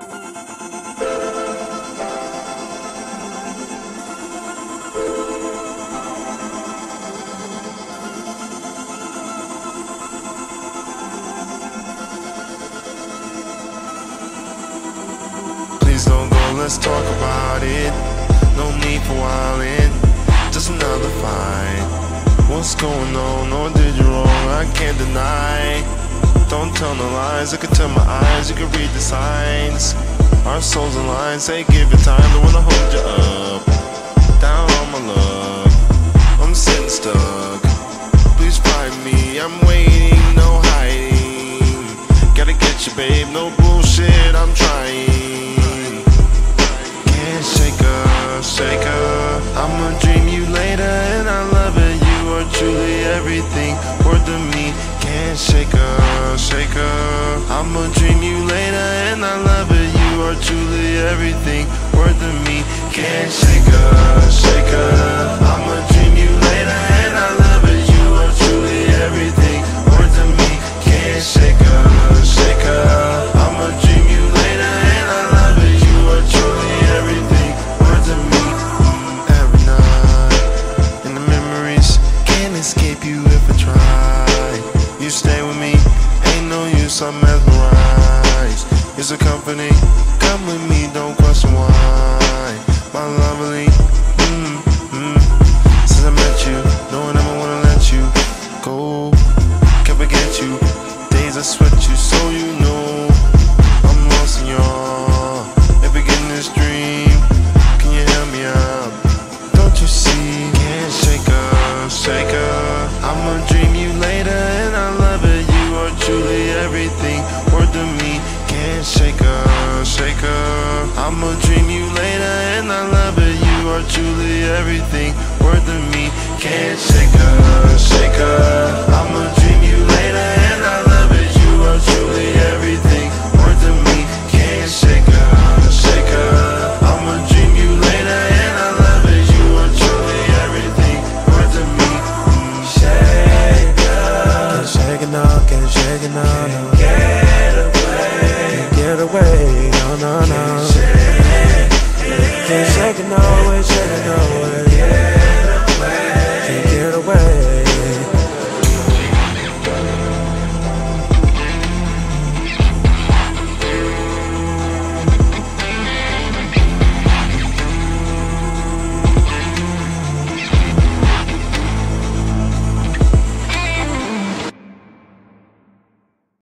Please don't go, let's talk about it. No need for wildin', just another fight. What's going on? Or did you wrong? I can't deny. Don't tell no lies, I can tell my eyes, you can read the signs. Our souls align, say give it time, don't wanna hold you up. Down on my luck, I'm sitting stuck. Please find me, I'm waiting, no hiding. Gotta get you, babe, no bullshit, I'm trying. Can't shake her, shake her. I'ma dream you later, and I love it. You are truly everything truly everything worth of me. Can't shake her, shake her. I'ma dream you later, and I love it. You are truly everything worth of me. Can't shake shake. I'ma dream you later, and I love it. You are truly everything worth of me. Mm, Every night, and the memories can't escape you if I try. You stay with me, ain't no use, I'm mesmerized. It's a company, forget you, days I sweat you, so you know I'm lost in your. If we this dream, can you help me out? Don't you see? Can't shake her, shake her. I'ma dream you later, and I love it. You are truly everything worth of me. Can't shake her, shake her. I'ma dream you later, and I love it. You are truly everything worth of me. Can't shake her, away, no, no, no.